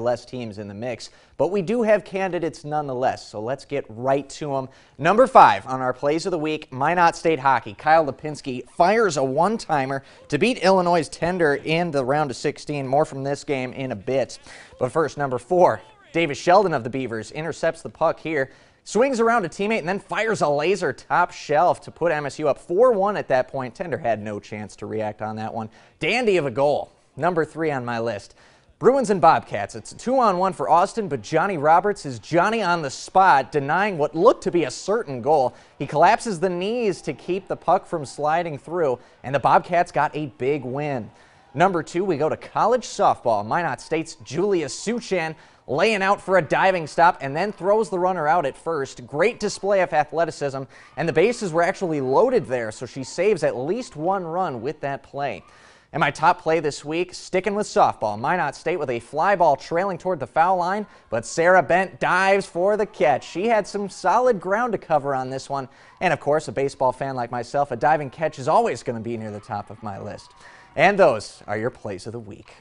less teams in the mix, but we do have candidates nonetheless, so let's get right to them. Number five on our plays of the week, Minot State Hockey. Kyle Lipinski fires a one-timer to beat Illinois' tender in the round of 16. More from this game in a bit. But first, number four, Davis Sheldon of the Beavers intercepts the puck here swings around a teammate and then fires a laser top shelf to put MSU up 4-1 at that point. Tender had no chance to react on that one. Dandy of a goal. Number three on my list. Bruins and Bobcats. It's a two-on-one for Austin, but Johnny Roberts is Johnny on the spot, denying what looked to be a certain goal. He collapses the knees to keep the puck from sliding through, and the Bobcats got a big win. Number two, we go to college softball. Minot State's Julia Suchan laying out for a diving stop and then throws the runner out at first. Great display of athleticism, and the bases were actually loaded there, so she saves at least one run with that play. And my top play this week, sticking with softball. Minot State with a fly ball trailing toward the foul line, but Sarah Bent dives for the catch. She had some solid ground to cover on this one. And of course, a baseball fan like myself, a diving catch is always going to be near the top of my list. And those are your plays of the week.